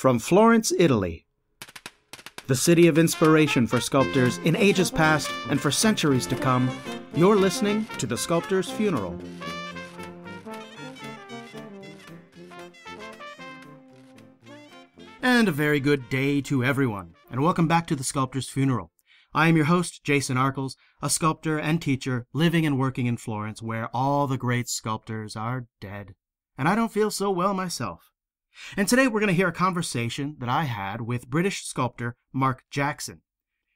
From Florence, Italy, the city of inspiration for sculptors in ages past and for centuries to come, you're listening to The Sculptor's Funeral. And a very good day to everyone, and welcome back to The Sculptor's Funeral. I am your host, Jason Arkles, a sculptor and teacher living and working in Florence, where all the great sculptors are dead. And I don't feel so well myself. And today we're going to hear a conversation that I had with British sculptor Mark Jackson.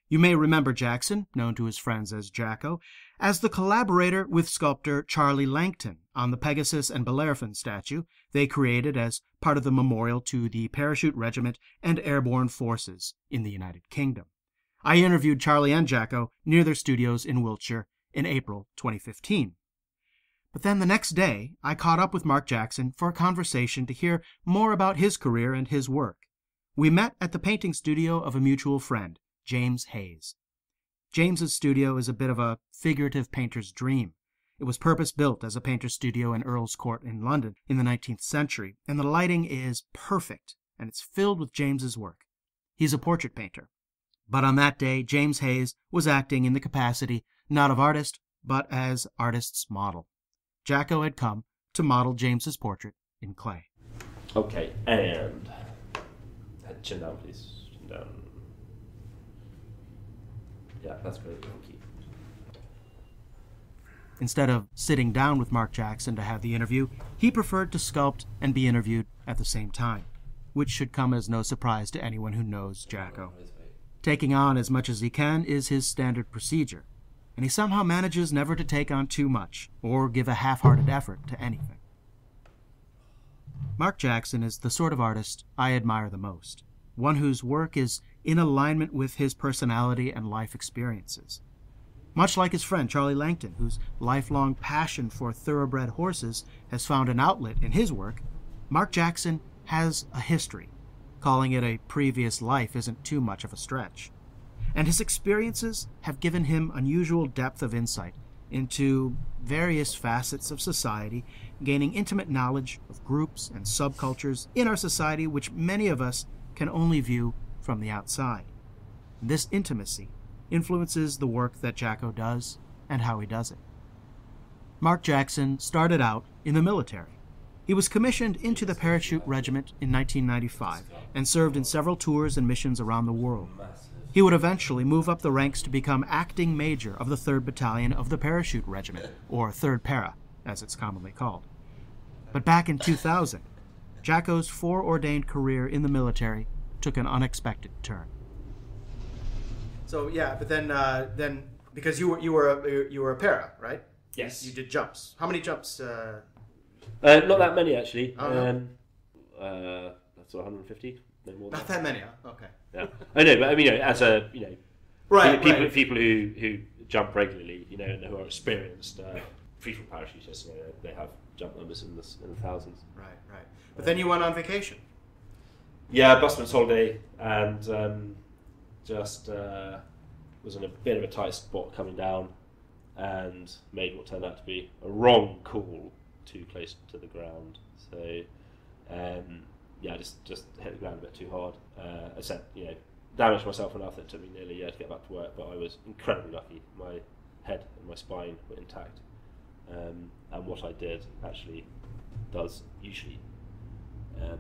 You may remember Jackson, known to his friends as Jacko, as the collaborator with sculptor Charlie Langton on the Pegasus and Bellerophon statue they created as part of the memorial to the Parachute Regiment and Airborne Forces in the United Kingdom. I interviewed Charlie and Jacko near their studios in Wiltshire in April 2015. But then the next day, I caught up with Mark Jackson for a conversation to hear more about his career and his work. We met at the painting studio of a mutual friend, James Hayes. James's studio is a bit of a figurative painter's dream. It was purpose built as a painter's studio in Earl's Court in London in the 19th century, and the lighting is perfect, and it's filled with James's work. He's a portrait painter. But on that day, James Hayes was acting in the capacity not of artist, but as artist's model. Jacko had come to model James's portrait in clay. Okay, and chin down, please. Chin down. Yeah, that's great. Thank you. Instead of sitting down with Mark Jackson to have the interview, he preferred to sculpt and be interviewed at the same time, which should come as no surprise to anyone who knows Jacko. Taking on as much as he can is his standard procedure, and he somehow manages never to take on too much or give a half hearted effort to anything. Mark Jackson is the sort of artist I admire the most, one whose work is in alignment with his personality and life experiences. Much like his friend Charlie Langton, whose lifelong passion for thoroughbred horses has found an outlet in his work, Mark Jackson has a history. Calling it a previous life isn't too much of a stretch and his experiences have given him unusual depth of insight into various facets of society, gaining intimate knowledge of groups and subcultures in our society which many of us can only view from the outside. This intimacy influences the work that Jacko does and how he does it. Mark Jackson started out in the military. He was commissioned into the Parachute Regiment in 1995 and served in several tours and missions around the world. He would eventually move up the ranks to become acting major of the 3rd Battalion of the Parachute Regiment, or 3rd Para, as it's commonly called. But back in 2000, Jacko's foreordained career in the military took an unexpected turn. So yeah, but then uh, then because you were you were a, you were a para, right? Yes. You did jumps. How many jumps? Uh, Uh, not that many actually. Oh, no? um, uh, that's 150. No more than not that many. Huh? Okay. Yeah. I know, but I mean, you know, as a you know, Right. people right. people who who jump regularly, you know, and who are experienced uh, freefall parachutists, you know, they have jump numbers in the in the thousands. Right. Right. But then you went on vacation. Yeah, busman's holiday, and um, just uh, was in a bit of a tight spot coming down, and made what turned out to be a wrong call too close to the ground. So, um, yeah, just just hit the ground a bit too hard. Uh, I said, you know, damaged myself enough that it took me nearly a year to get back to work, but I was incredibly lucky. My head and my spine were intact, um, and what I did actually does usually um,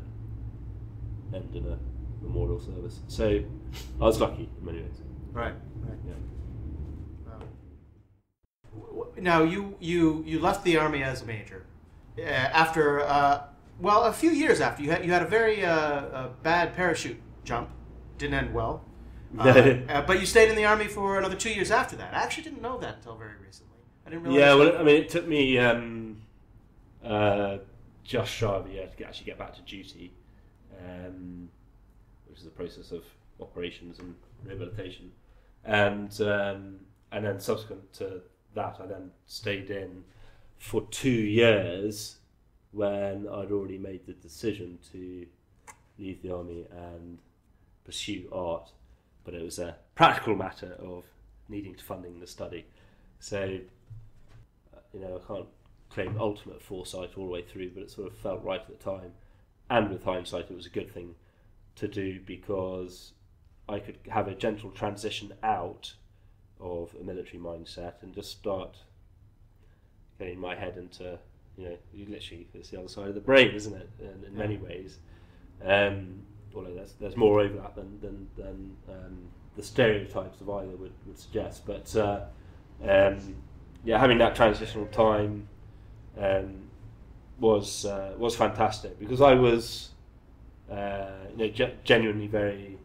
end in a memorial service. So I was lucky in many ways. Right. Right. Yeah. Wow. Now you you you left the army as a major uh, after uh, well a few years after you had you had a very uh, uh, bad parachute jump. Didn't end well. Uh, uh, but you stayed in the army for another two years after that. I actually didn't know that until very recently. I didn't realize Yeah, that. well, I mean, it took me um, uh, just shy of a year to actually get back to duty, um, which is a process of operations and rehabilitation, and um, and then subsequent to that, I then stayed in for two years when I'd already made the decision to leave the army and pursue art, but it was a practical matter of needing to funding the study. So uh, you know, I can't claim ultimate foresight all the way through, but it sort of felt right at the time. And with hindsight, it was a good thing to do because I could have a gentle transition out of a military mindset and just start getting my head into you know you literally it's the other side of the brain isn't it in, in many ways? Um, although there's, there's more overlap than, than, than um, the stereotypes of either would, would suggest but uh, um, yeah having that transitional time um, was uh, was fantastic because I was uh, you know ge- genuinely very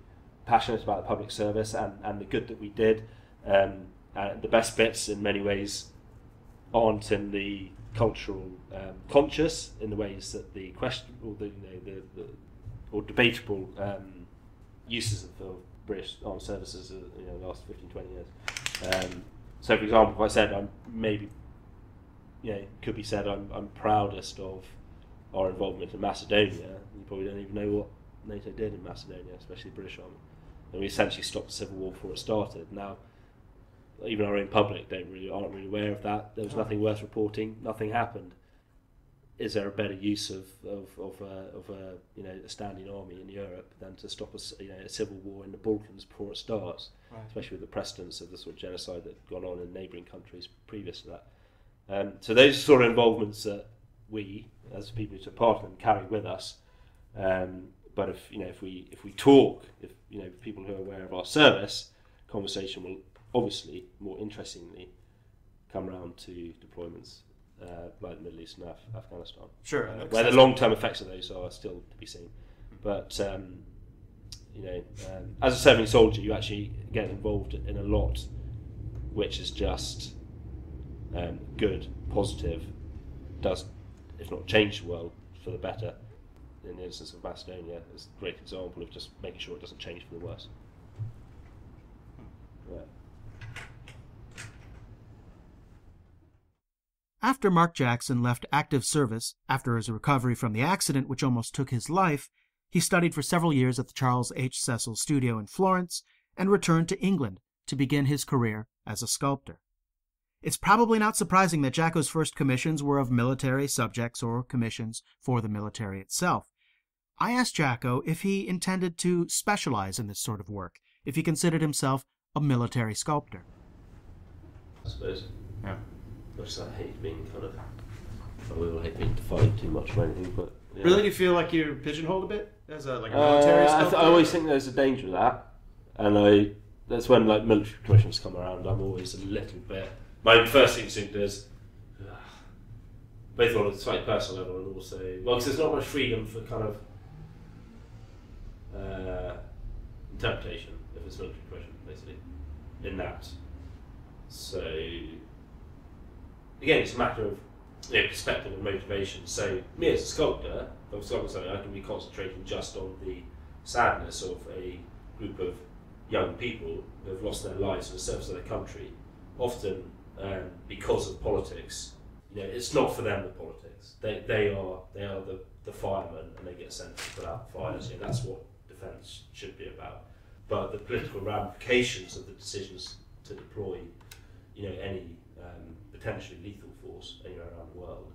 passionate about the public service and, and the good that we did. Um, the best bits in many ways aren't in the cultural um, conscious in the ways that the question or the, you know, the, the or debatable um, uses of, of, British armed services in you know, the last 15, 20 years. Um, so, for example, if I said I'm maybe, you know, could be said I'm, I'm proudest of our involvement in Macedonia, you probably don't even know what NATO did in Macedonia, especially the British Army. And we essentially stopped the civil war before it started. Now, even our own public don't really aren't really aware of that. There was nothing worth reporting. Nothing happened. Is there a better use of of of, uh, of a you know a standing army in Europe than to stop a you know a civil war in the Balkans before it starts, right. especially with the precedence of the sort of genocide that had gone on in neighbouring countries previous to that. Um, so those sort of involvements that we, as people who took part in them, carry with us. Um, but if you know if we if we talk, if you know people who are aware of our service, conversation will obviously, more interestingly, come around to deployments uh, like the Middle East and Af- Afghanistan. Sure. Uh, where the long term effects of those are still to be seen. But, um, you know, um, as a serving soldier, you actually get involved in a lot which is just um, good, positive, does, if not change the world for the better. In the instance of Macedonia, it's a great example of just making sure it doesn't change for the worse. Yeah. After Mark Jackson left active service, after his recovery from the accident which almost took his life, he studied for several years at the Charles H. Cecil Studio in Florence and returned to England to begin his career as a sculptor. It's probably not surprising that Jacko's first commissions were of military subjects or commissions for the military itself. I asked Jacko if he intended to specialize in this sort of work, if he considered himself a military sculptor. I suppose. Yeah. As I hate being kind of, I will hate being defined too much or anything, but. Yeah. Really, do you feel like you're pigeonholed a bit as a like a military? Uh, I, th- I, always think there's a danger of that, and I that's when like military commissions come around. I'm always a little bit. My first instinct is, uh, both on a slightly personal level and also well, because there's not much freedom for kind of uh, interpretation if it's military commission, basically, in that. So again, it's a matter of you know, perspective and motivation. So, me as a sculptor, if I'm sculpting something, I can be concentrating just on the sadness of a group of young people who have lost their lives for the service of their country, often um, because of politics. You know, it's not for them the politics. They, they are they are the, the firemen and they get sent to put out fires. You know, that's what defence should be about. But the political ramifications of the decisions to deploy, you know, any um, potentially lethal force anywhere around the world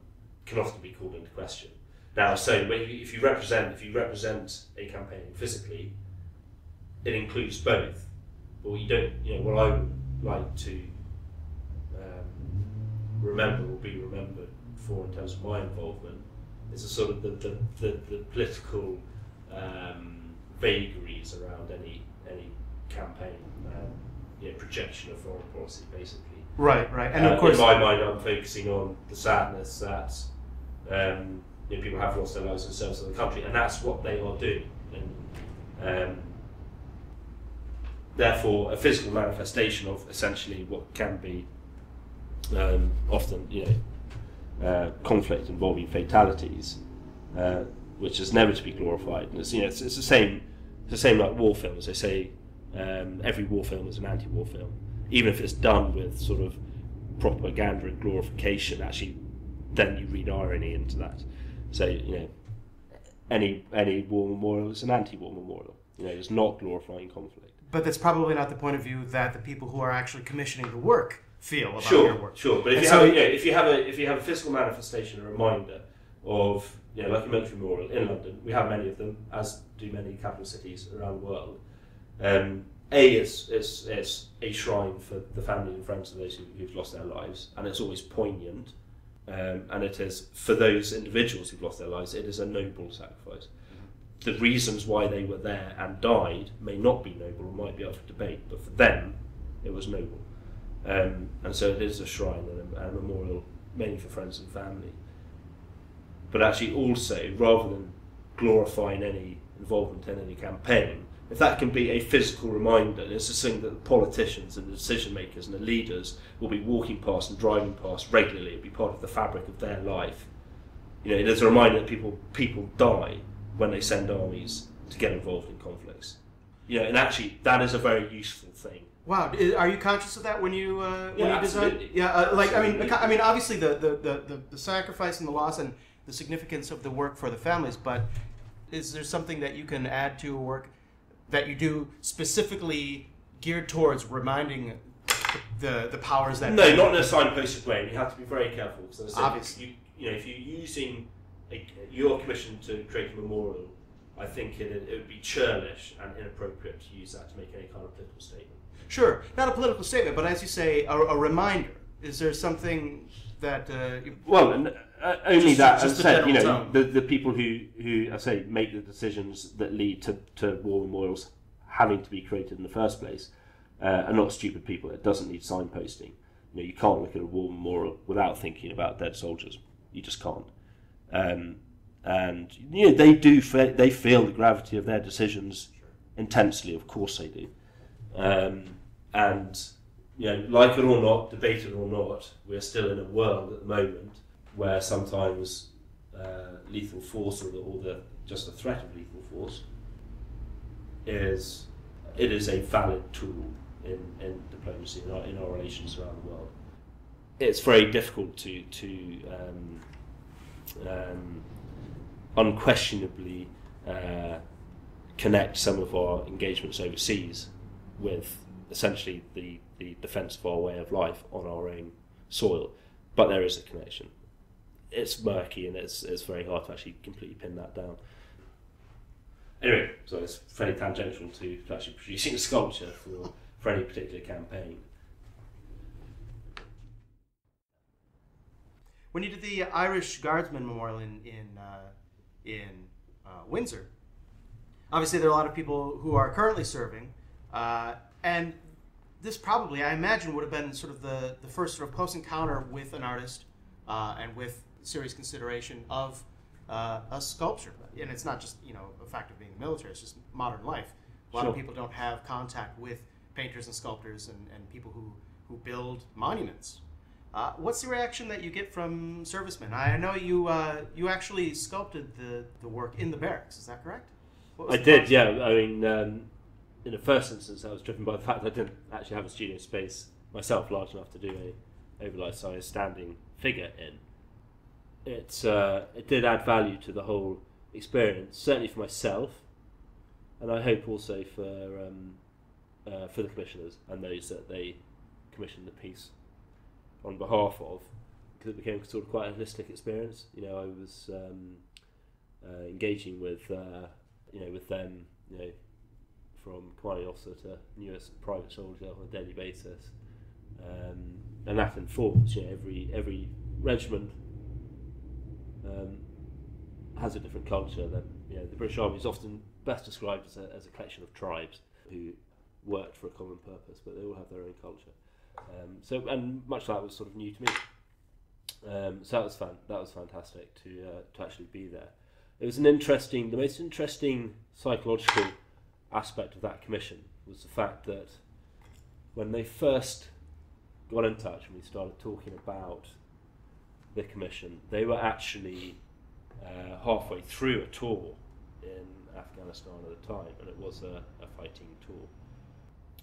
can often be called into question. Now, so if you represent if you represent a campaign physically, it includes both. But you don't, you know, what I would like to um, remember or be remembered for in terms of my involvement is a sort of the the, the, the political um, vagaries around any any campaign, um, you know, projection of foreign policy, basically. Right, right, and uh, of course, in my mind, I'm focusing on the sadness that um, you know, people have lost their lives in service of the country, and that's what they are doing. And, um, therefore, a physical manifestation of essentially what can be um, often, you know, uh, conflict involving fatalities, uh, which is never to be glorified. And it's, you know, it's, it's the same. It's the same like war films. They say um, every war film is an anti-war film even if it's done with sort of propaganda and glorification, actually, then you read irony into that. So you know, any any war memorial is an anti-war memorial. You know, it's not glorifying conflict. But that's probably not the point of view that the people who are actually commissioning the work feel about sure, your work. Sure, but if and you, so have a, yeah, if you have a if you have a physical manifestation, a reminder of you know, like a military memorial in London, we have many of them, as do many capital cities around the world. Um, a, it's, it's, it's a shrine for the family and friends of those who, who've lost their lives, and it's always poignant. Um, and it is, for those individuals who've lost their lives, it is a noble sacrifice. The reasons why they were there and died may not be noble or might be up for debate, but for them, it was noble. Um, and so it is a shrine and a, and a memorial mainly for friends and family. But actually, also, rather than glorifying any involvement in any campaign, if that can be a physical reminder, it's a thing that the politicians and the decision makers and the leaders will be walking past and driving past regularly, it'll be part of the fabric of their life. You know, it is a reminder that people people die when they send armies to get involved in conflicts. You know, and actually, that is a very useful thing. Wow, are you conscious of that when you uh, when yeah, you design? Yeah, uh, like absolutely. I mean, I mean, obviously the, the, the, the, the sacrifice and the loss and the significance of the work for the families, but is there something that you can add to a work that you do specifically geared towards reminding the the powers that no, not in a signposted way. You have to be very careful because obviously, you, you know, if you're using a, your commission to create a memorial, I think it, it would be churlish and inappropriate to use that to make any kind of political statement. Sure, not a political statement, but as you say, a, a reminder. Is there something that? Uh, well, and, uh, only just, that. Just as I said, you know, tone. the, the people who, who I say make the decisions that lead to, to war memorials having to be created in the first place uh, are not stupid people. It doesn't need signposting. You know, you can't look at a war memorial without thinking about dead soldiers. You just can't. Um, and you know, they do. Fe- they feel the gravity of their decisions intensely. Of course, they do. Um, and you know, like it or not, debate it or not, we're still in a world at the moment where sometimes uh, lethal force or the, or the just the threat of lethal force is it is a valid tool in, in diplomacy in our, in our relations around the world. It's very difficult to to um, um, unquestionably uh, connect some of our engagements overseas with essentially the, the defence of our way of life on our own soil. But there is a connection. It's murky and it's, it's very hard to actually completely pin that down. Anyway, so it's fairly tangential to, to actually producing a sculpture for, for any particular campaign. When you did the Irish Guardsman Memorial in in uh, in uh, Windsor, obviously there are a lot of people who are currently serving, uh, and this probably, I imagine, would have been sort of the, the first sort of close encounter with an artist uh, and with serious consideration of uh, a sculpture. And it's not just you know a fact of being in the military; it's just modern life. A lot of people don't have contact with painters and sculptors and, and people who, who build monuments. Uh, what's the reaction that you get from servicemen? I know you uh, you actually sculpted the, the work in the barracks. Is that correct? I did, yeah. I mean, um, in the first instance, I was driven by the fact that I didn't actually have a studio space myself large enough to do a overlight size standing figure in. It uh, it did add value to the whole experience, certainly for myself, and I hope also for um, uh, for the commissioners and those that they commissioned the piece on behalf of, because it became sort of quite a holistic experience. You know, I was um, uh, engaging with uh, you know with them, you know, from commanding officer to newest private soldier on a daily basis, um, and that informs you know every every regiment um, has a different culture. than you know the British Army is often best described as a, as a collection of tribes who worked for a common purpose, but they all have their own culture. Um, so and much of that was sort of new to me. Um, so that was fun. That was fantastic to uh, to actually be there. It was an interesting, the most interesting psychological aspect of that commission was the fact that when they first got in touch and we started talking about the commission, they were actually uh, halfway through a tour in Afghanistan at the time, and it was a, a fighting tour.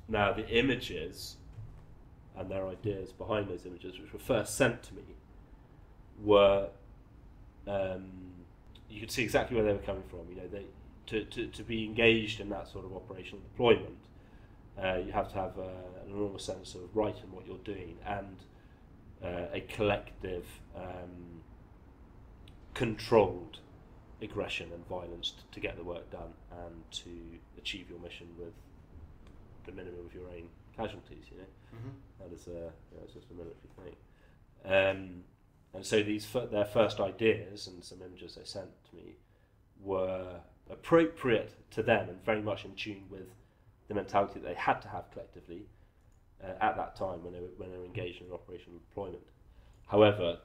Now, the images and their ideas behind those images, which were first sent to me, were um, you could see exactly where they were coming from. You know, they to, to, to be engaged in that sort of operational deployment, uh, you have to have uh, an enormous sense of right in what you're doing and uh, a collective, um, controlled aggression and violence to, to get the work done and to achieve your mission with the minimum of your own casualties. You know, Mm-hmm. that is a you know, just a military thing. Um, and so these their first ideas and some images they sent to me were appropriate to them and very much in tune with the mentality that they had to have collectively uh, at that time when they were when they were engaged in operational deployment. However,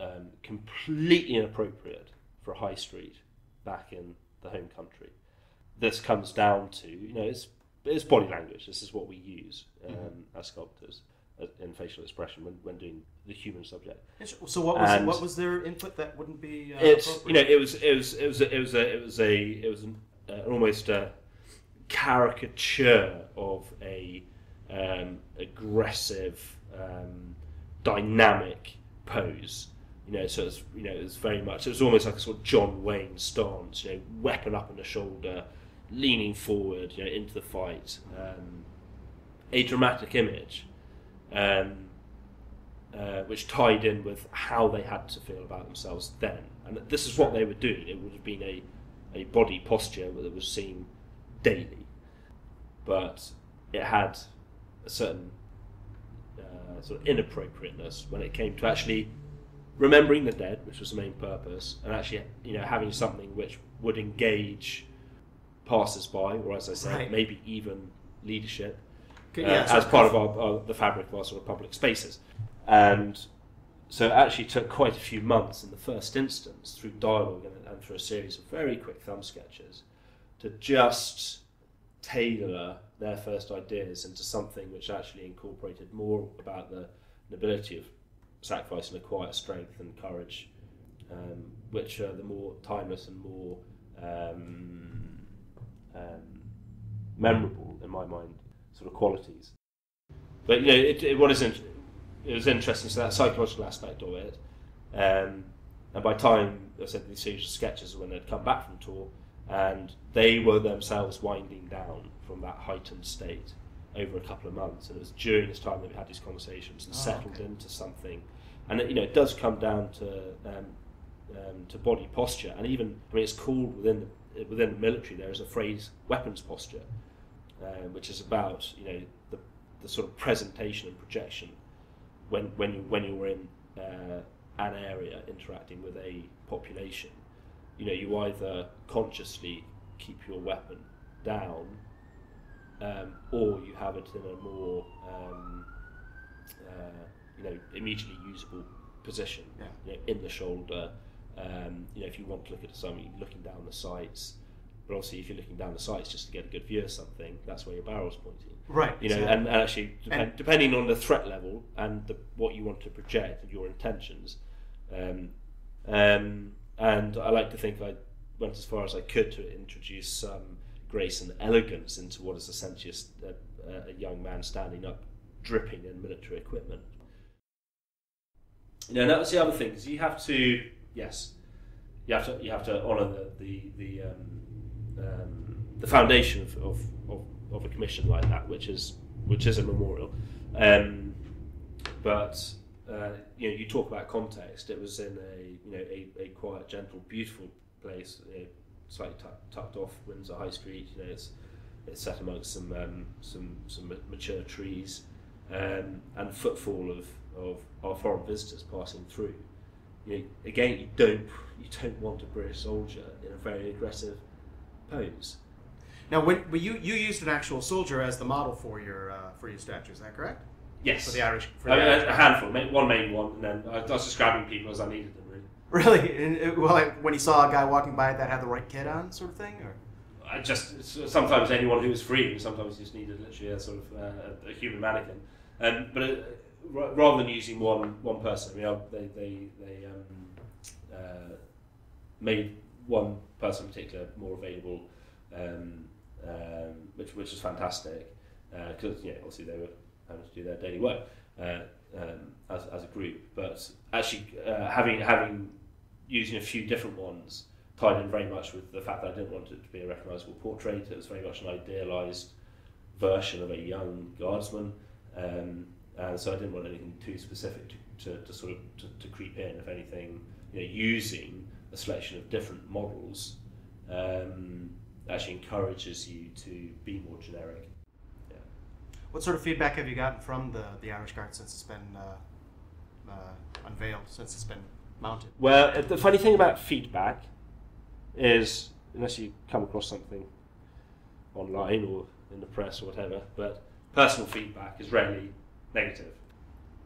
um, completely inappropriate for a high street back in the home country. This comes down to you know it's it's body language. This is what we use um, Mhm. as sculptors uh, in facial expression when, when doing the human subject. So what was And- what was their input that wouldn't be uh, it's you know it was it was it was a, it was a, it was a it was an, uh, almost a caricature of a um, aggressive um, dynamic pose you know so it's you know it was very much it was almost like a sort of John Wayne stance you know weapon up on the shoulder leaning forward you know into the fight um, a dramatic image um, uh, which tied in with how they had to feel about themselves then. And this is what they were doing. It would have been a, a body posture that was seen daily, but it had a certain uh, sort of inappropriateness when it came to actually remembering the dead, which was the main purpose, and actually you know having something which would engage passers-by, or as I say, Right. maybe even leadership uh, yeah, as part of our, our, the fabric of our sort of public spaces. And so it actually took quite a few months in the first instance through dialogue and, and through a series of very quick thumb sketches to just tailor their first ideas into something which actually incorporated more about the nobility of sacrifice and a quiet strength and courage, um, which are the more timeless and more um, um, memorable in my mind sort of qualities. But you know, it, it what is int- it was interesting. So that psychological aspect of it, um, and by time I said these series of sketches when they'd come back from tour, and they were themselves winding down from that heightened state over a couple of months, and it was during this time that we had these conversations and Oh, settled okay. into something. And it, you know, it does come down to um, um, to body posture, and even I mean, it's called within the, within the military. There is a phrase, weapons posture, um, which is about you know the, the sort of presentation and projection when when you when you're in uh, an area interacting with a population. You know, you either consciously keep your weapon down, um, or you have it in a more um, uh, you know immediately usable position. Yeah. You know, in the shoulder. Um, you know, if you want to look at something, you're looking down the sights. But obviously, if you're looking down the sights just to get a good view of something, that's where your barrel's pointing. right. You know, exactly. and, and actually, depend, And- depending on the threat level and the, what you want to project and your intentions, um, um, and I like to think I went as far as I could to introduce some grace and elegance into what is essentially a, a, young man standing up, dripping in military equipment. You know, was the other thing because you have to, yes, you have to you have to honour the the the, um, um, the foundation of, of, of, of a commission like that, which is which is a memorial. Um, but uh, you know, you talk about context. It was in a you know a, a quiet, gentle, beautiful place, you know, slightly tucked, tucked off Windsor High Street. You know, it's it's set amongst some um, some some mature trees, um, and footfall of, of our foreign visitors passing through. You know, again, you don't you don't want a British soldier in a very aggressive pose. now, when you you used an actual soldier as the model for your uh, for your statue, is that correct? Yes, For the Irish. For I the mean, Irish a, a handful, one main one, and then I, I was just grabbing people as I needed them. Really, Really? And, uh, well, like when he saw a guy walking by that had the right kit on, sort of thing, or I just sometimes anyone who was free, sometimes you just needed literally a sort of uh, a, a human mannequin. Um, but uh, ra- rather than using one one person, I mean, they they they um, uh, made one person in particular more available, um, um, which which was fantastic because yeah, obviously they were having to do their daily work uh, um, as as a group, but actually uh, having having using a few different ones tied in very much with the fact that I didn't want it to be a recognisable portrait. It was very much an idealised version of a young guardsman, um, and so I didn't want anything too specific to, to, to sort of to, to creep in. If anything, you know, using a selection of different models um, actually encourages you to be more generic. What sort of feedback have you gotten from the, the Irish Guard since it's been uh, uh, unveiled, since it's been mounted? Well, uh, the funny thing about feedback is, unless you come across something online or in the press or whatever, but personal feedback is rarely negative.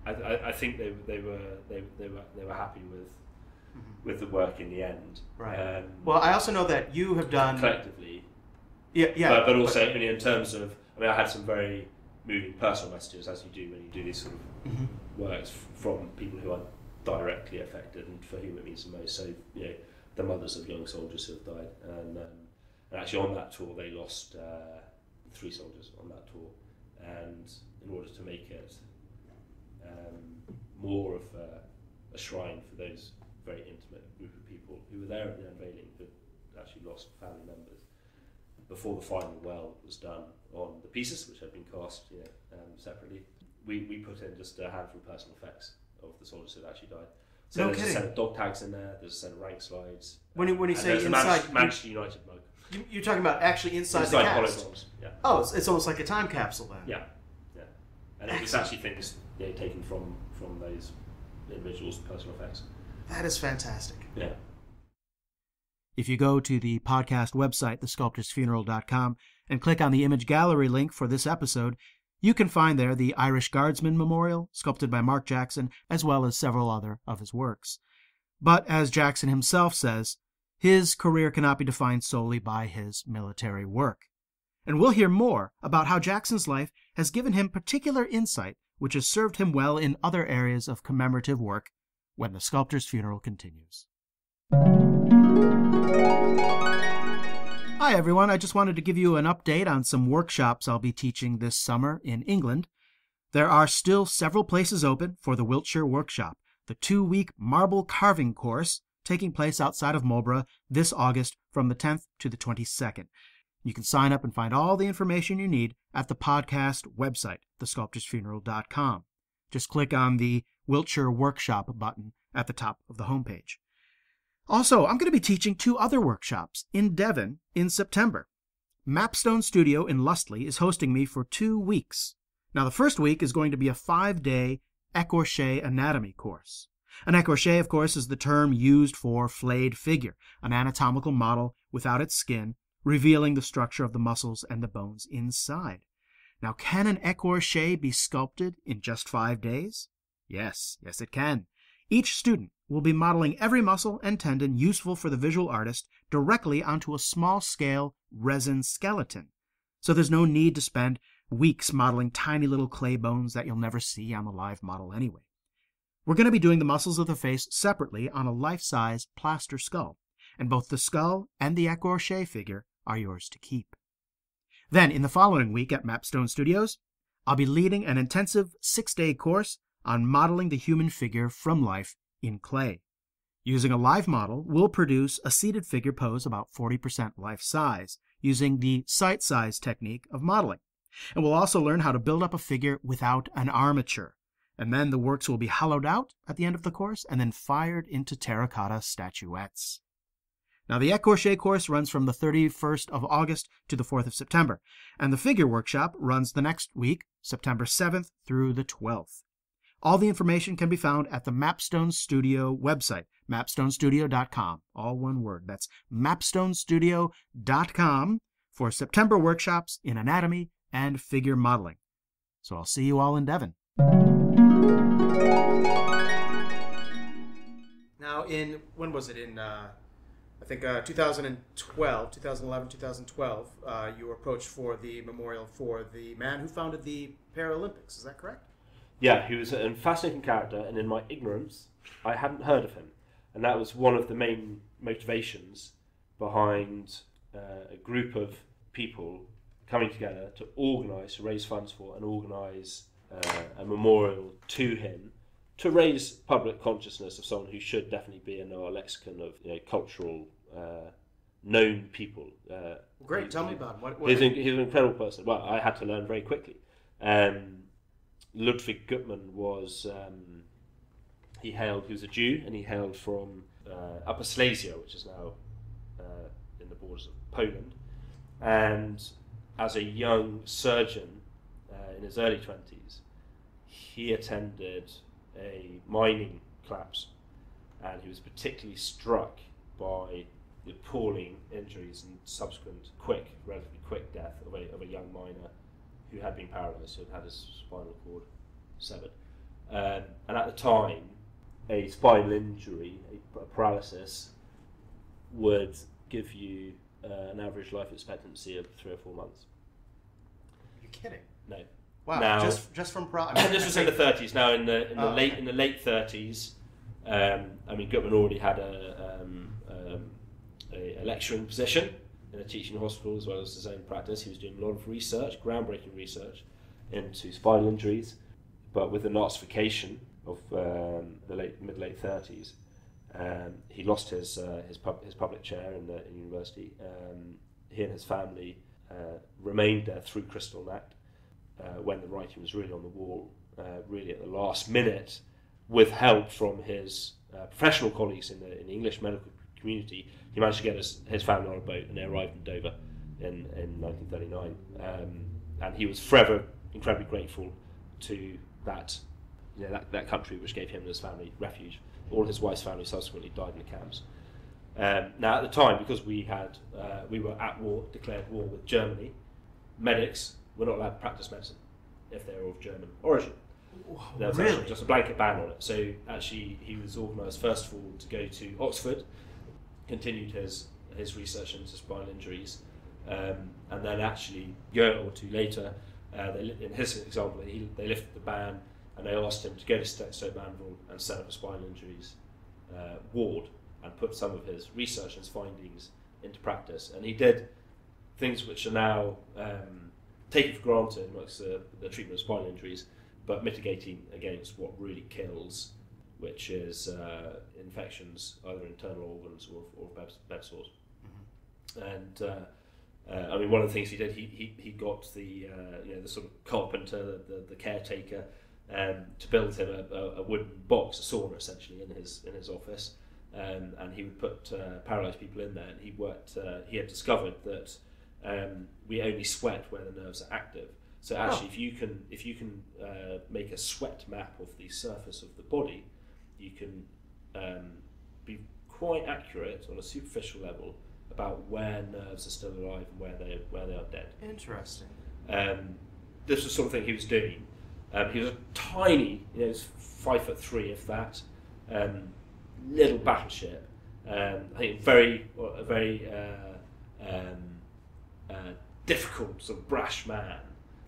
I, I, I think they, they were they, they were they were happy with with the work in the end. Right. Um, Well, I also know that you have done. collectively, Yeah, yeah. but, but also mean, in terms of, I mean, I had some very moving personal messages, as you do when you do these sort of Mhm. works from people who are directly affected and for whom it means the most. So, you know, the mothers of young soldiers who have died. And, um, and actually, on that tour, they lost uh, three soldiers on that tour. And in order to make it um, more of a, a shrine for those very intimate group of people who were there at the unveiling but actually lost family members, before the final well was done on the pieces, which had been cast you know, um, separately, we, we put in just a handful of personal effects of the soldiers who had actually died. So No there's kidding. a set of dog tags in there, there's a set of rank slides. When you- when you say inside, Manchester, you- Manchester United mug. You, you're talking about actually inside, Inside the hollow cast. yeah. Oh, it's, it's almost like a time capsule then. Yeah, yeah. And it was actually things you know, taken from, from those individuals' personal effects. That is fantastic. Yeah. If you go to the podcast website, thesculptorsfuneral.com, and click on the image gallery link for this episode, you can find there the Irish Guardsman Memorial, sculpted by Mark Jackson, as well as several other of his works. But as Jackson himself says, his career cannot be defined solely by his military work. And we'll hear more about how Jackson's life has given him particular insight, which has served him well in other areas of commemorative work when the sculptor's funeral continues. Hi, everyone. I just wanted to give you an update on some workshops I'll be teaching this summer in England. There are still several places open for the Wiltshire Workshop, the two week marble carving course taking place outside of Marlborough this August from the 10th to the 22nd. You can sign up and find all the information you need at the podcast website, thesculptorsfuneral.com. Just click on the Wiltshire Workshop button at the top of the homepage. Also, I'm going to be teaching two other workshops in Devon in September. Mapstone Studio in Lustleigh is hosting me for two weeks. Now, the first week is going to be a five day écorché anatomy course. An écorché, of course, is the term used for flayed figure, an anatomical model without its skin, revealing the structure of the muscles and the bones inside. Now, can an écorché be sculpted in just five days? Yes, yes, it can. Each student will be modeling every muscle and tendon useful for the visual artist directly onto a small scale resin skeleton. So there's no need to spend weeks modeling tiny little clay bones that you'll never see on the live model anyway. We're going to be doing the muscles of the face separately on a life size plaster skull, and both the skull and the écorché figure are yours to keep. Then, in the following week at Mapstone Studios, I'll be leading an intensive six day course on modeling the human figure from life in clay. Using a live model, we'll produce a seated figure pose about 40% life size, using the sight size technique of modeling. And we'll also learn how to build up a figure without an armature. And then the works will be hollowed out at the end of the course and then fired into terracotta statuettes. Now, the Écorché course runs from the 31st of August to the 4th of September, and the figure workshop runs the next week, September 7th through the 12th. All the information can be found at the Mapstone Studio website, mapstonestudio.com. All one word. That's mapstonestudio.com for September workshops in anatomy and figure modeling. So I'll see you all in Devon. Now, in when was it? In uh, I think uh, 2012, 2011, 2012, uh, you were approached for the memorial for the man who founded the Paralympics. Is that correct? Yeah, he was a fascinating character, and in my ignorance, I hadn't heard of him. And that was one of the main motivations behind uh, a group of people coming together to organise, to raise funds for, and organise uh, a memorial to him to raise public consciousness of someone who should definitely be in our lexicon of you know, cultural uh, known people. Uh, Great. he- Tell me about him. What, what, He's, an, he's an incredible person. Well, I had to learn very quickly. Um, Ludwig Guttmann was um, he hailed. He was a Jew, and he hailed from uh, Upper Silesia, which is now uh, in the borders of Poland. And as a young surgeon uh, in his early twenties, he attended a mining collapse, and he was particularly struck by the appalling injuries and subsequent quick, relatively quick death of a, of a young miner who had been paralysed, who had had his spinal cord severed. Um, and at the time, a spinal injury, a, paralysis, would give you uh, an average life expectancy of three or four months. Are you kidding? No. Wow. Now- just just from pro- I mean, this was in the 30s. Now, in the in the Oh, late okay. in the late 30s, um, I mean, Guttmann already had a, um, um, a, a lecturing position in a teaching hospital as well as his own practice. He was doing a lot of research, groundbreaking research into spinal injuries, but with the Nazification of um, the late mid late 30s, um, he lost his uh, his, pub- his public chair in the in university. Um, he and his family uh, remained there through Kristallnacht uh, when the writing was really on the wall, uh, really at the last minute, with help from his uh, professional colleagues in the, in the English medical community, he managed to get his, his family on a boat and they arrived in Dover in, in 1939. Um, and he was forever incredibly grateful to that, you know, that, that country which gave him and his family refuge. All his wife's family subsequently died in the camps. Um, now, at the time, because we had uh, we were at war, declared war with Germany, medics were not allowed to practice medicine if they were of German origin. There was really? actually just a blanket ban on it. So actually, he was organised first of all to go to Oxford, continued his his research into spinal injuries, um, and then actually a year or two later, uh, they, in his example, he, they lifted the ban and they asked him to go to Stoke Mandeville and set up a spinal injuries uh, ward and put some of his research and his findings into practice. And he did things which are now um, taken for granted amongst the, the treatment of spinal injuries, but mitigating against what really kills, which is uh, infections, either internal organs or, or bed, sores. And uh, uh, I mean, one of the things he did, he, he, he got the uh, you know the sort of carpenter, the, the, the caretaker, um, to build him a, a, a wooden box, a sauna essentially, in his in his office, um, and he would put uh, paralysed people in there. And he worked. Uh, he had discovered that um, we only sweat where the nerves are active. So actually, if you can if you can uh, make a sweat map of the surface of the body, you can um, be quite accurate on a superficial level about where nerves are still alive and where they where they are dead. Interesting. Um, this was the sort of thing he was doing. Um, he was a tiny, you know, he was five foot three, if that, um, little battleship. Um, I think very, a very uh, um, uh, difficult, sort of brash man,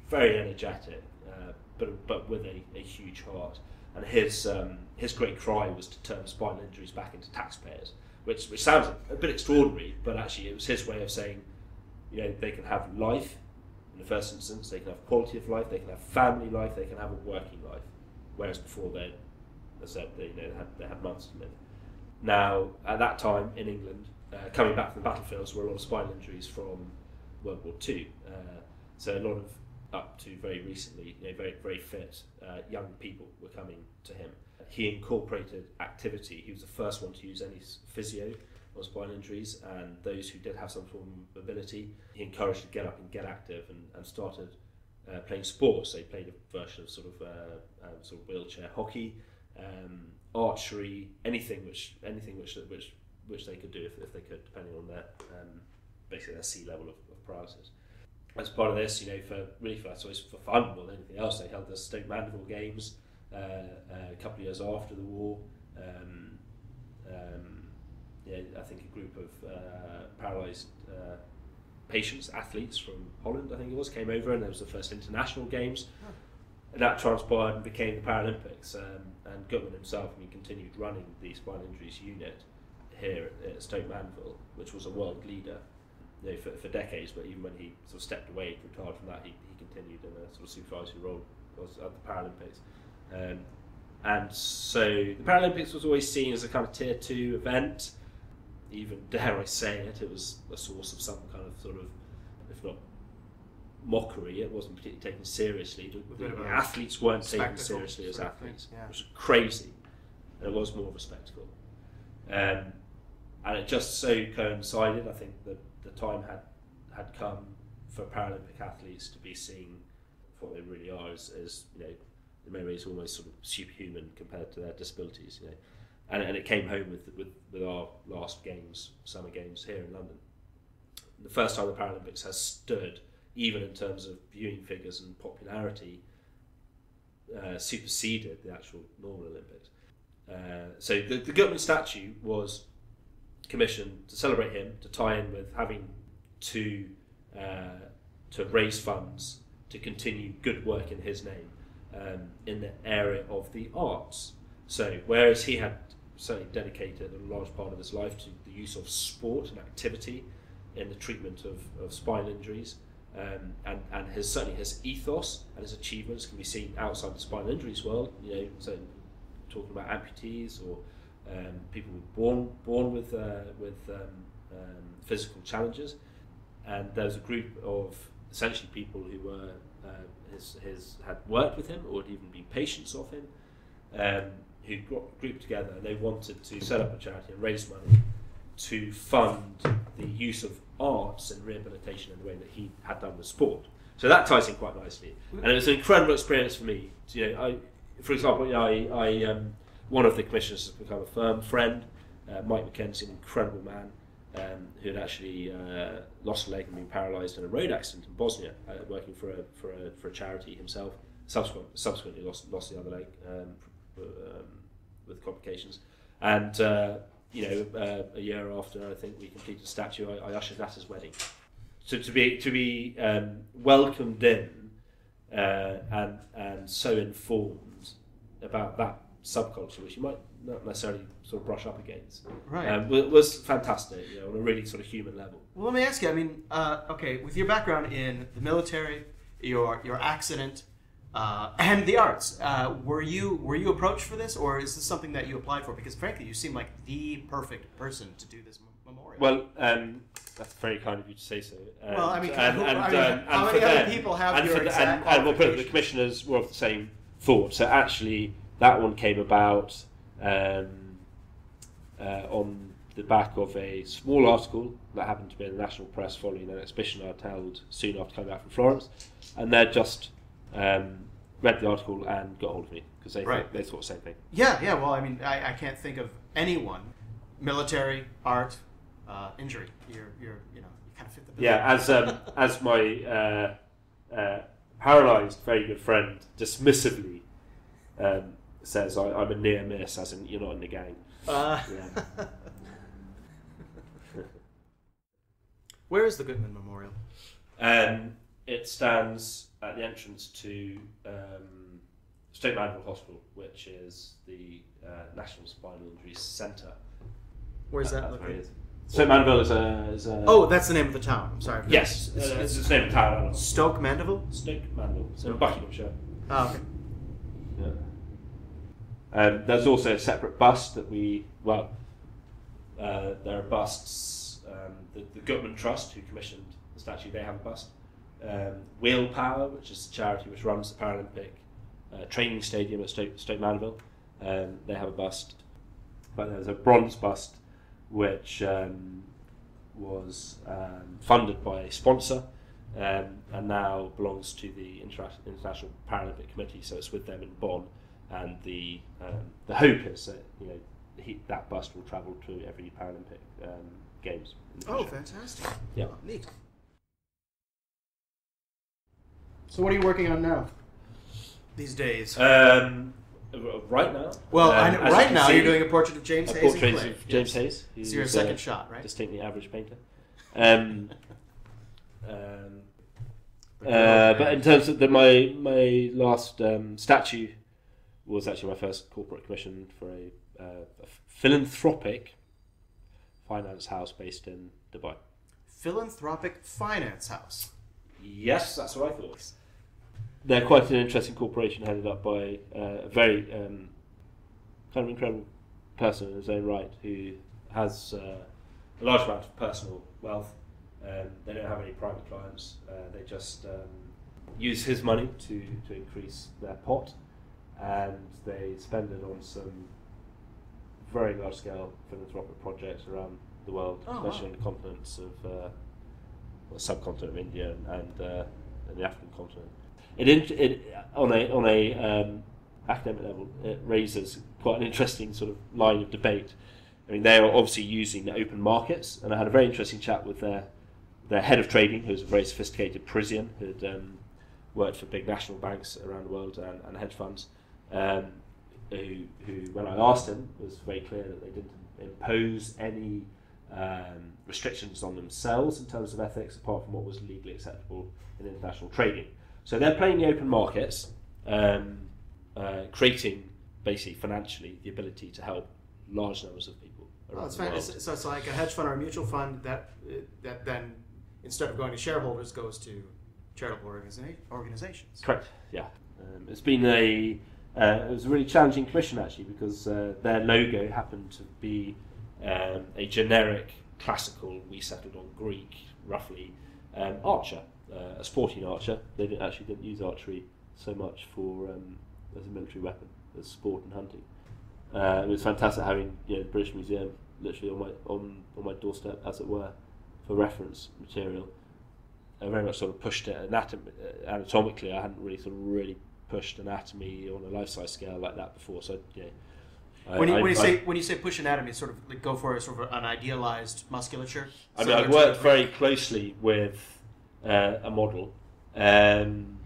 very energetic, uh, but but with a, a huge heart. And his um, his great cry was to turn spinal injuries back into taxpayers, which which sounds a bit extraordinary, but actually it was his way of saying, you know, they can have life in the first instance, they can have quality of life, they can have family life, they can have a working life. Whereas before they, as I said, they, you know, they, had, they had months to live. Now, at that time in England, uh, coming back from the battlefields were a lot of spinal injuries from World War Two. Uh, so a lot of, up to very recently, you know, very, very fit uh, young people were coming to him. He incorporated activity. He was the first one to use any physio on spinal injuries, and those who did have some form of mobility, he encouraged to get up and get active, and, and started uh, playing sports. They played a version of sort of uh, um, sort of wheelchair hockey, um, archery, anything which anything which which which they could do if, if they could, depending on their um, basically their sea level of, of paralysis. As part of this, you know, for really for so it's for fun more than anything else, they held the Stoke Mandeville Games uh, uh, a couple of years after the war. Um, um, yeah, I think a group of uh, paralysed uh, patients, athletes from Holland, I think it was, came over, and there was the first international games, and that transpired and became the Paralympics. Um, and Guttmann himself, I mean, continued running the spinal injuries unit here at, at Stoke Mandeville, which was a world leader. You know, for, for decades, but even when he sort of stepped away, retired from that, he, he continued in a sort of supervisory role was at the Paralympics. Um, and so the Paralympics was always seen as a kind of tier two event. Even dare I say it, it was a source of some kind of sort of, if not mockery, it wasn't particularly taken seriously. The, A bit of the athletes weren't taken seriously as sort of thing, athletes. yeah. It was crazy. and it was more of a spectacle. Um, and it just so coincided. I think that the time had had come for Paralympic athletes to be seen for what they really are, as, as you know, in many ways almost sort of superhuman compared to their disabilities. You know, and, and it came home with, with with our last games, summer games here in London. The first time the Paralympics has stood, even in terms of viewing figures and popularity, uh, superseded the actual normal Olympics. Uh, so the, the Guttmann statue was commissioned to celebrate him, to tie in with having to uh, to raise funds to continue good work in his name um, in the area of the arts. So whereas he had certainly dedicated a large part of his life to the use of sport and activity in the treatment of, of spine injuries, um, and, and his certainly his ethos and his achievements can be seen outside the spinal injuries world. You know, so talking about amputees or um, people born born with uh, with um, um, physical challenges, and there was a group of essentially people who were uh, his, his had worked with him or had even been patients of him, um, who got grouped together and they wanted to set up a charity and raise money to fund the use of arts and rehabilitation in the way that he had done with sport. So that ties in quite nicely, and it was an incredible experience for me. You know, I, for example, I, I um, one of the commissioners has become a firm friend. Uh, Mike McKenzie, an incredible man, um, who had actually uh, lost a leg and been paralysed in a road accident in Bosnia, uh, working for a, for a for a charity himself. Subsequent, subsequently lost lost the other leg um, um, with complications, and uh, you know uh, a year after I think we completed the statue, I, I ushered at his wedding. So to be to be um, welcomed in uh, and and so informed about that subculture, which you might not necessarily sort of brush up against, Right. um, was, was fantastic. You know, on a really sort of human level. Well, let me ask you. I mean, uh, okay, with your background in the military, your your accident, uh, and the arts, uh, were you were you approached for this, or is this something that you applied for? Because frankly, you seem like the perfect person to do this memorial. Well, um, that's very kind of you to say so. Um, Well, I mean, and, and, I mean, um, how many other them- people have and your the- exact and, and we'll put it, the commissioners were of the same thought. So actually, that one came about um, uh, on the back of a small article that happened to be in the national press following an exhibition I'd held soon after coming back from Florence, and they just um, read the article and got hold of me because they Right. thought, they thought the same thing. yeah, yeah. Well, I mean, I, I can't think of anyone, military, art, uh, injury. You're you're you know you kind of fit the bill. Yeah, as um, as my uh, uh, paralysed very good friend dismissively um, says, I, I'm a near miss, as in you're not in the game. Uh, Yeah. Where is the Guttmann Memorial? Um, it stands at the entrance to um, Stoke Mandeville Hospital, which is the uh, National Spinal Injury Centre. Where's that located? Stoke Mandeville is a, is a Oh, that's the name of the town. I'm sorry. yes, it's, it's, it's named town. I don't know. Stoke Mandeville. Stoke Mandeville, so. Buckinghamshire. Oh, okay. Um, there's also a separate bust that we, well, uh, there are busts. Um, the, the Guttmann Trust, who commissioned the statue, they have a bust. Um, Wheel which is the charity which runs the Paralympic uh, training stadium at Stoke, Stoke Mandeville, um, they have a bust. But there's a bronze bust which um, was um, funded by a sponsor um, and now belongs to the Inter- International Paralympic Committee, so it's with them in Bonn. And the um, the hope is that you know he, that bust will travel to every Paralympic um, games. Oh, future. fantastic. Yeah. Oh, neat. So, what are you working on now? These days. Um, right now. well, um, I know, right can now see, you're doing a portrait of James a Hayes. portrait of James Yes. Hayes. This is your second shot, right? distinctly average painter. Um, um, The Uh, girl but in terms of the, my my last um, statue was actually my first corporate commission for a, uh, a philanthropic finance house based in Dubai. Philanthropic Finance House. Yes, that's what I thought. They're quite an interesting corporation headed up by uh, a very um, kind of incredible person in his own right who has uh, a large amount of personal wealth. Um, they don't have any private clients. Uh, they just um, use his money to, to increase their pot and they spend it on some very large scale philanthropic projects around the world, Oh, especially wow. on the continents of uh, the subcontinent of India and, uh, and the African continent. It, in- it on a on a um, academic level, it raises quite an interesting sort of line of debate. I mean, they are obviously using the open markets, and I had a very interesting chat with their their head of trading, who's a very sophisticated Parisian who'd um, worked for big national banks around the world and, and hedge funds. Um, who, who, when I asked him, was very clear that they didn't impose any um, restrictions on themselves in terms of ethics, apart from what was legally acceptable in international trading. So they're playing the open markets, um, uh, creating basically financially the ability to help large numbers of people around Oh, it's the fine. world. It's, so it's like a hedge fund or a mutual fund that uh, that then instead of going to shareholders goes to charitable organiza- organizations. Correct. Yeah. Um, it's been a uh, it was a really challenging commission actually because uh, their logo happened to be um, a generic classical. We settled on Greek, roughly um, archer, uh, a sporting archer. They didn't, actually didn't use archery so much for um, as a military weapon as sport and hunting. Uh, it was fantastic having you know, the British Museum literally on my on, on my doorstep, as it were, for reference material. I very much sort of pushed it anatom- uh, anatomically. I hadn't really sort of really pushed anatomy on a life size scale like that before. So yeah. I- When you, I- when you I- say when you say push anatomy, sort of like go for a sort of an idealized musculature. I mean, I worked very closely with uh, a model. Um,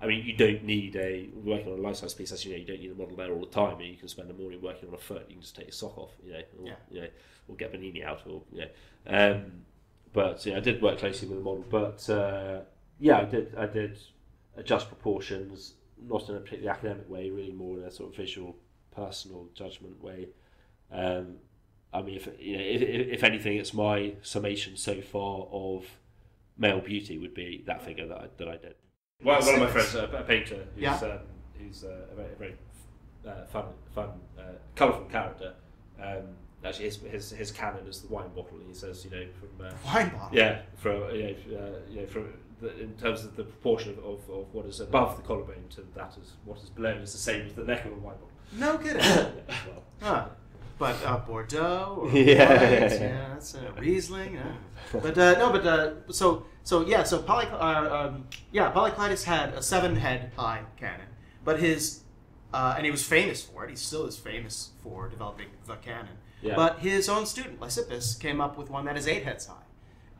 I mean, you don't need a working on a life size piece. As you know, you don't need a model there all the time. You can spend the morning working on a foot. You can just take your sock off, you know, or, Yeah. you know, or get Benini out, or you know. Um, but yeah, I did work closely with a model. But uh, yeah, I did. I did adjust proportions, not in a particularly academic way, really more in a sort of visual, personal judgment way. Um, I mean, if you know, if, if if anything, it's my summation so far of male beauty would be that figure that I, that I did. One, one of my friends, a, a painter, who's Yeah. um, who's uh, a very, a very uh, fun, fun, uh, colourful character. Um, actually, his, his his canon is the wine bottle. He says, you know, from uh, wine bottle. yeah, from you know, uh, you know, from the, in terms of the proportion of, of, of what is above the collarbone to that is what is below is the same as the neck of a wine bottle. No kidding. Yeah, well, Huh. But uh, Bordeaux or Yeah. white, yeah, that's uh, Riesling. Yeah. But uh, no, but uh, so so yeah, so Poly, uh, um, yeah, Polyclitus had a seven-head high canon, but his uh, and he was famous for it. He still is famous for developing the canon. Yeah. But his own student Lysippus came up with one that is eight heads high,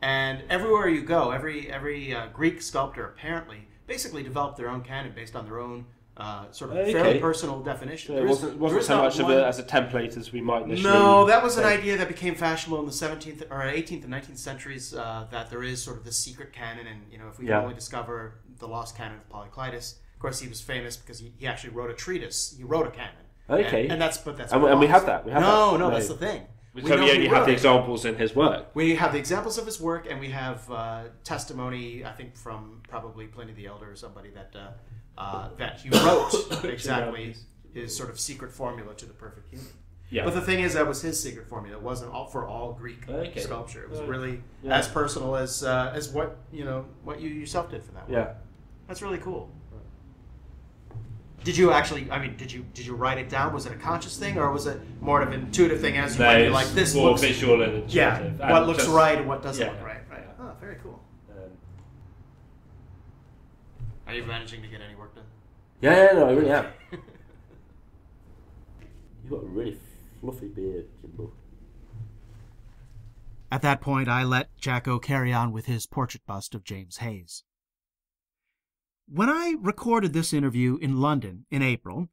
and everywhere you go, every every uh, Greek sculptor apparently basically developed their own canon based on their own. Uh, sort of fairly personal definition. so it wasn't, there wasn't so not much of one- a, as a template as we might initially. no, that was an idea that became fashionable in the 17th or 18th and 19th centuries. Uh, that there is sort of this secret canon, and you know, if we Yeah. can only discover the lost canon of Polyclitus. Of course, he was famous because he, he actually wrote a treatise. He wrote a canon. Okay. and, and that's but that's And we- and we have that, we have no, that. no, No. that's the thing. So we, know only have wrote the examples in his work. We have the examples of his work, and we have uh, testimony, I think, from probably Pliny the Elder or somebody that uh, uh, that he wrote exactly his sort of secret formula to the perfect human. Yeah. But the thing is, that was his secret formula. It wasn't all for all Greek Okay. sculpture. It was really Yeah. as personal as uh, as what you know what you yourself did for that. one. yeah. that's really cool. Did you actually? I mean, did you did you write it down? Was it a conscious thing, or was it more of an intuitive thing as you went? You're like this more looks visual and intuitive. yeah, and what looks just- right and what doesn't yeah, look right. Right. yeah. Oh, very cool. Um, Are you managing to get any work done? yeah, yeah, no, I really am. You've got a really fluffy beard, Jimbo. At that point, I let Jacko carry on with his portrait bust of James Hayes. When I recorded this interview in London in April,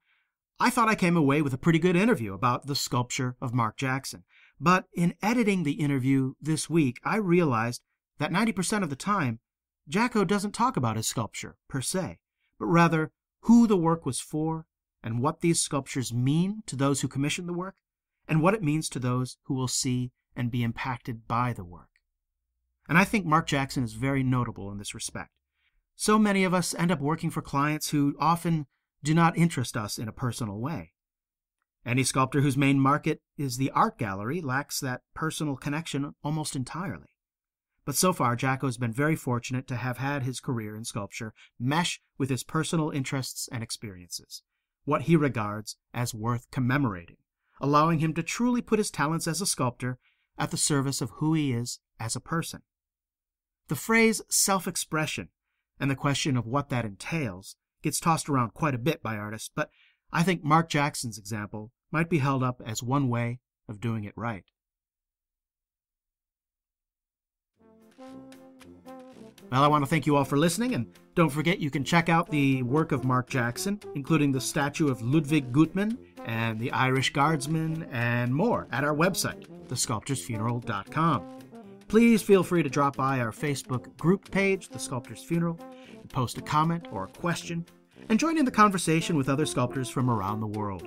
I thought I came away with a pretty good interview about the sculpture of Mark Jackson. But in editing the interview this week, I realized that 90% of the time, Jacko doesn't talk about his sculpture per se, but rather who the work was for and what these sculptures mean to those who commissioned the work and what it means to those who will see and be impacted by the work. And I think Mark Jackson is very notable in this respect. So many of us end up working for clients who often do not interest us in a personal way. Any sculptor whose main market is the art gallery lacks that personal connection almost entirely. But so far, Jacko has been very fortunate to have had his career in sculpture mesh with his personal interests and experiences, what he regards as worth commemorating, allowing him to truly put his talents as a sculptor at the service of who he is as a person. The phrase self expression and the question of what that entails gets tossed around quite a bit by artists, but I think Mark Jackson's example might be held up as one way of doing it right. Well, I want to thank you all for listening, and don't forget you can check out the work of Mark Jackson, including the statue of Ludwig Guttmann and the Irish Guardsman and more at our website, thesculptorsfuneral.com. Please feel free to drop by our Facebook group page, The Sculptor's Funeral, and post a comment or a question, and join in the conversation with other sculptors from around the world.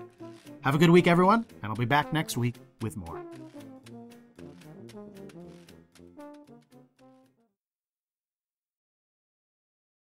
Have a good week, everyone, and I'll be back next week with more.